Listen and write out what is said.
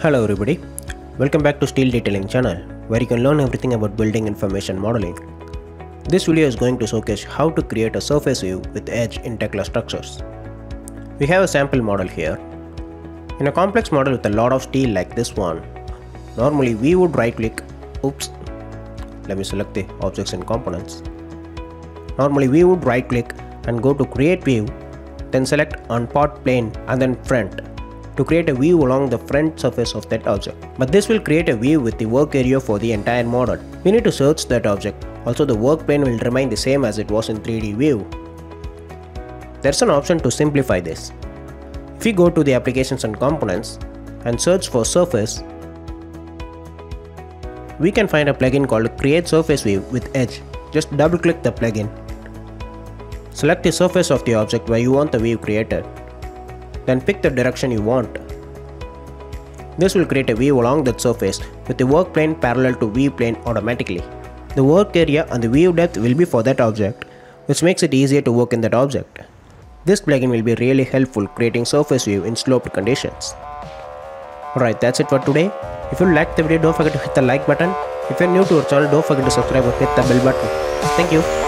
Hello everybody, welcome back to Steel Detailing channel where you can learn everything about building information modeling. This video is going to showcase how to create a surface view with edge in Tekla structures. We have a sample model here. In a complex model with a lot of steel like this one, normally we would right click, oops, let me select the objects and components. Normally we would right click and go to create view, then select on part plane and then front to create a view along the front surface of that object. But this will create a view with the work area for the entire model. We need to search that object. Also the work plane will remain the same as it was in 3D view. There's an option to simplify this. If we go to the applications and components and search for surface, we can find a plugin called create surface view with edge. Just double click the plugin. Select the surface of the object where you want the view created then pick the direction you want. This will create a view along that surface with the work plane parallel to view plane automatically. The work area and the view depth will be for that object, which makes it easier to work in that object. This plugin will be really helpful creating surface view in sloped conditions. Alright, that's it for today. If you liked the video, don't forget to hit the like button. If you're new to our channel, don't forget to subscribe or hit the bell button. Thank you.